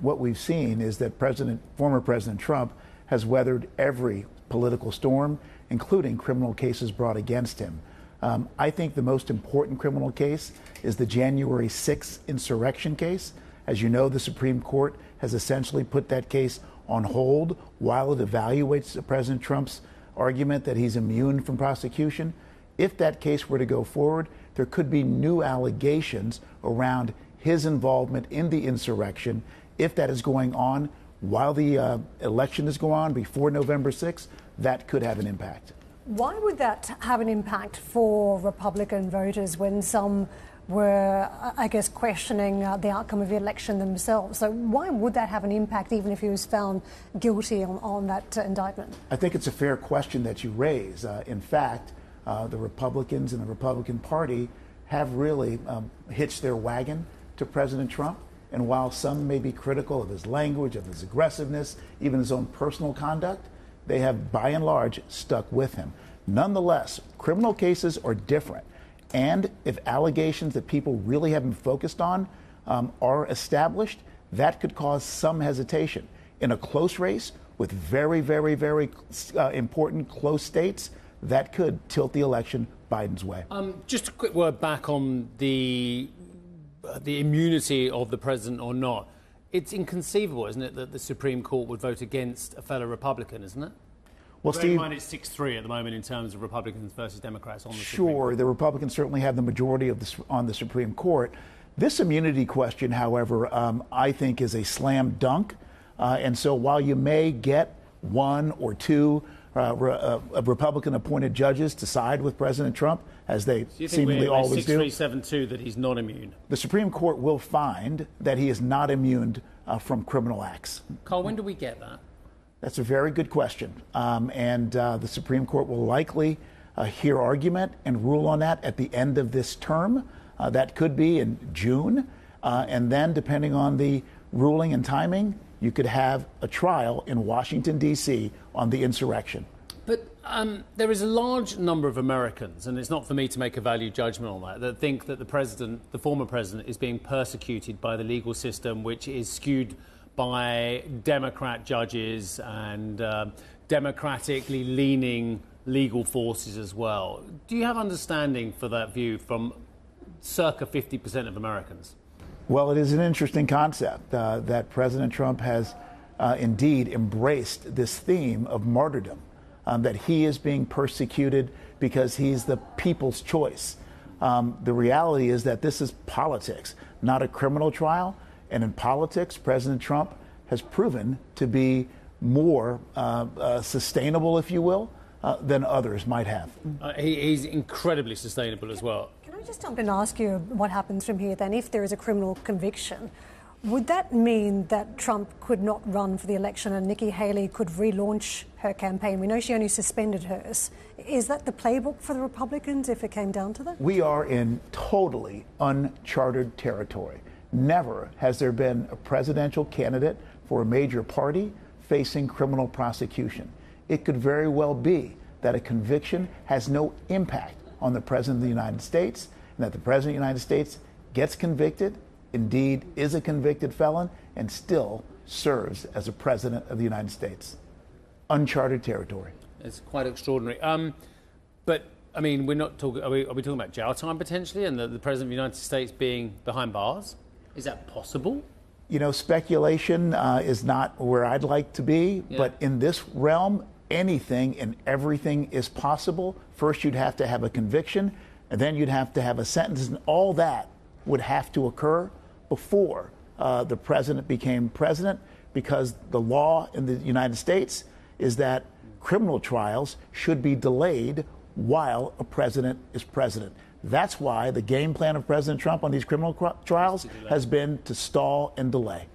What we've seen is that President, former President Trump has weathered every political storm, including criminal cases brought against him. Um, I think the most important criminal case is the January 6th insurrection case. As you know, the Supreme Court has essentially put that case on hold while it evaluates President Trump's argument that he's immune from prosecution. If that case were to go forward, there could be new allegations around his involvement in the insurrection. If that is going on while the uh, election is going on before November 6th, that could have an impact. Why would that have an impact for Republican voters when some were, I guess, questioning uh, the outcome of the election themselves? So, why would that have an impact even if he was found guilty on, on that uh, indictment? I think it's a fair question that you raise. Uh, in fact, uh, the Republicans and the Republican Party have really um, hitched their wagon to President Trump. And while some may be critical of his language, of his aggressiveness, even his own personal conduct, they have by and large stuck with him. Nonetheless, criminal cases are different. And if allegations that people really haven't focused on um, are established, that could cause some hesitation. In a close race with very, very, very uh, important close states, that could tilt the election Biden's way. Um, just a quick word back on the the immunity of the president or not. It's inconceivable, isn't it, that the Supreme Court would vote against a fellow Republican, isn't it? Well, Bear Steve, in mind it's six three at the moment in terms of Republicans versus Democrats on the sure. The Republicans certainly have the majority of the, on the Supreme Court. This immunity question, however, um, I think is a slam dunk. Uh, and so while you may get one or two uh, uh, Republican appointed judges to side with President Trump, as they so seemingly we're, always six, do. 6372 that he's not immune. The Supreme Court will find that he is not immune uh, from criminal acts. Karl, when do we get that? That's a very good question. Um, and uh, the Supreme Court will likely uh, hear argument and rule on that at the end of this term. Uh, that could be in June. Uh, and then, depending on the ruling and timing, you could have a trial in Washington, D.C. on the insurrection. But um, there is a large number of Americans, and it's not for me to make a value judgment on that, that think that the president, the former president, is being persecuted by the legal system, which is skewed by Democrat judges and uh, democratically leaning legal forces as well. Do you have understanding for that view from circa 50% of Americans? Well, it is an interesting concept uh, that President Trump has uh, indeed embraced this theme of martyrdom, um, that he is being persecuted because he's the people's choice. Um, the reality is that this is politics, not a criminal trial. And in politics, President Trump has proven to be more uh, uh, sustainable, if you will, uh, than others might have. Uh, he, he's incredibly sustainable as well. Can I just jump in and ask you what happens from here then? If there is a criminal conviction, would that mean that Trump could not run for the election and Nikki Haley could relaunch her campaign? We know she only suspended hers. Is that the playbook for the Republicans if it came down to that? We are in totally uncharted territory. Never has there been a presidential candidate for a major party facing criminal prosecution. It could very well be that a conviction has no impact on the President of the United States and that the President of the United States gets convicted, indeed is a convicted felon, and still serves as a President of the United States. Uncharted territory. It's quite extraordinary. Um, but I mean, we're not talking. Are we, are we, talking about jail time potentially, and the, the President of the United States being behind bars? Is that possible? You know, speculation uh, is not where I'd like to be, yeah. but in this realm, anything and everything is possible. First, you'd have to have a conviction, and then you'd have to have a sentence, and all that would have to occur before uh, the president became president, because the law in the United States is that criminal trials should be delayed while a president is president. That's why the game plan of President Trump on these criminal trials has been to stall and delay.